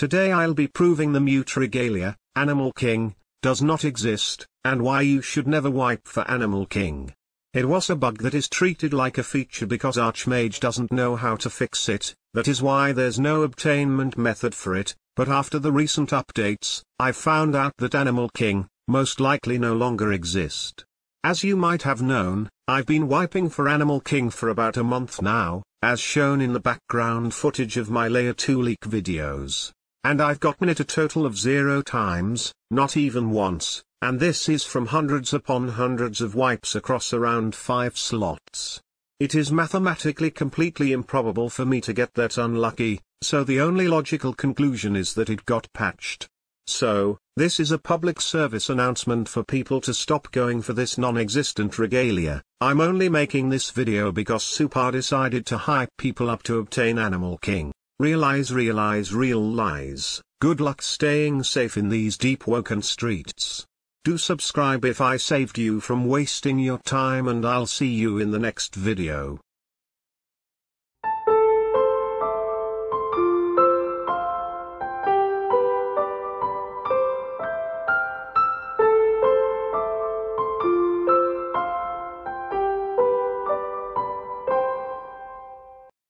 Today I'll be proving the mute regalia, Animal King, does not exist, and why you should never wipe for Animal King. It was a bug that is treated like a feature because Archmage doesn't know how to fix it, that is why there's no obtainment method for it, but after the recent updates, I found out that Animal King, most likely no longer exist. As you might have known, I've been wiping for Animal King for about a month now, as shown in the background footage of my Layer 2 leak videos. And I've gotten it a total of zero times, not even once, and this is from hundreds upon hundreds of wipes across around 5 slots. It is mathematically completely improbable for me to get that unlucky, so the only logical conclusion is that it got patched. So, this is a public service announcement for people to stop going for this non-existent regalia. I'm only making this video because Supaa decided to hype people up to obtain Animal King. Realize realize real lies. Good luck staying safe in these Deepwoken streets. Do subscribe if I saved you from wasting your time and I'll see you in the next video.